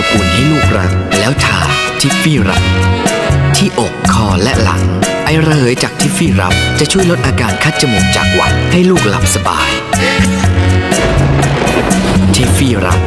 อบอุ่นให้ลูกรัก แล้วทาทิฟฟี่รับ ที่อกคอและหลัง ไอระเหยจากทิฟฟี่รับจะช่วยลดอาการคัดจมูกจากหวัดให้ลูกหลับสบาย ทิฟฟี่รับ